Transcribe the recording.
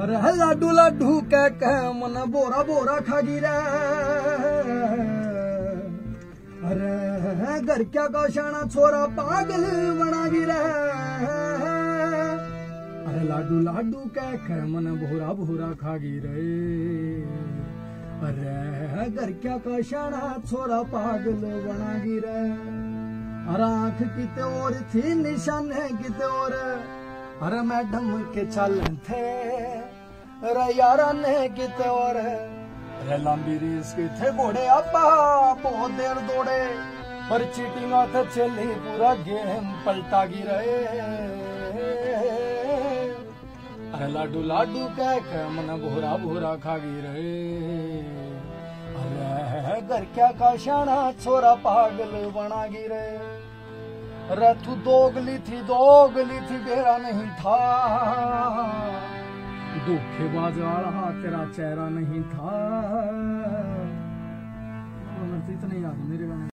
अरे लाडू लाडू कह कह मन बोरा बोरा खा गिरा। अरे, घर क्या का छोरा पागल बना गिरा। अरे, लाडू लाडू कह कह मन भोरा भोरा खा गिरे। अरे, घर क्या का छोरा पागल बना गिरा। अरे, आँख किते और थी निशान है किते और। अरे मैडम के चल थे। अरे यारा ने और अरे लंबी रेस आपा बहुत देर दौड़े। पर चीटिंग थे चली, पूरा गेम पलटा गिरे अरे लाडू लाडू कह के मन भोरा भोरा खा गिरे अरे घर क्या का शाना छोरा पागल बना गिरे अरे तू दोगली थी दोगली थी, बेरा नहीं था। ਧੋਖੇਬਾਜ਼ ਆਲਾ ਤੇਰਾ ਚਿਹਰਾ ਨਹੀਂ ਥਾ। ਮਰਜ਼ੀ ਤਾਂ ਨਹੀਂ ਯਾਦ ਮੇਰੇ ਗਾਣੇ